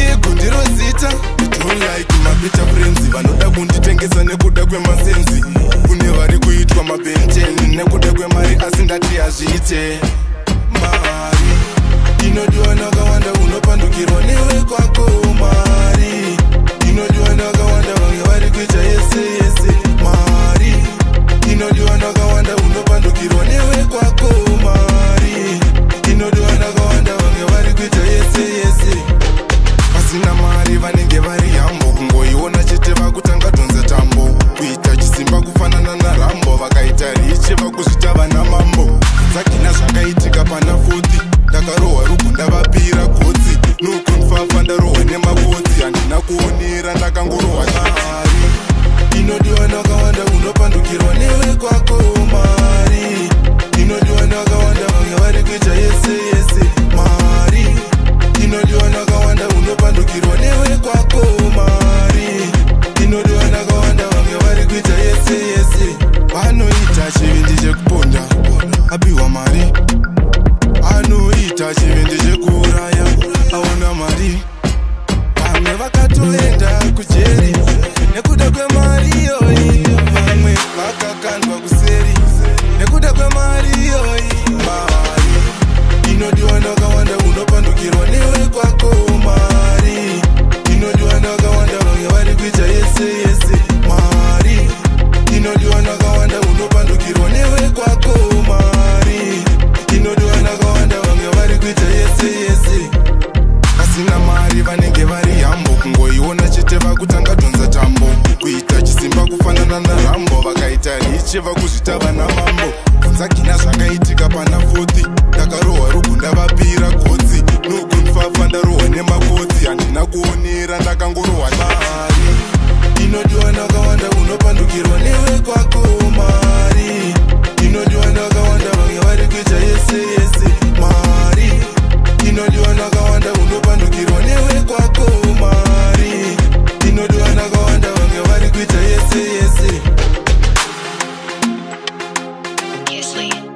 igundirozita itoyaiti mabeta frenzi vanoda kunditengesa nekuda kwemasenzi kune vari kuitwa mabhenteni nekuda kwemari asi ndati hazviite kwako mari inodiwa ndakawanda vange vari kuita yese yese vasina mari vanenge vari yambo kungoiona chete vakutanga dhonza tambo kuita chisimba kufanana narambo vakaita riche vakuzvita vana mambo dzakina zvakaitika pana 40 ndakarohwa rugu ndavapira kotsi nokunfafa ndarohwa nemakotsi handina kuonera ndakangorohwa chiri ndichekubonda abiwa mari anoita chiri ndichekuuraya aona mari vamwe vakatoenda kujeri nekuda kwema cheva kutanga dhonza tambo kuita chisimba kufanana narambo vakaita richeva kuzvitava namambo kunzagina zvakaitika pana 40 ndakarohwa rugunda vapira kodzi nokunfafa ndarohwa nemakodzi handina kuonera ndakangorohwa mari inodiwana akawanda unopandukirwa newekwako mari inodiwana akawanda vange vareketa yese yese mari inodiwana akawanda unopandukirwa newekwako mari sleep.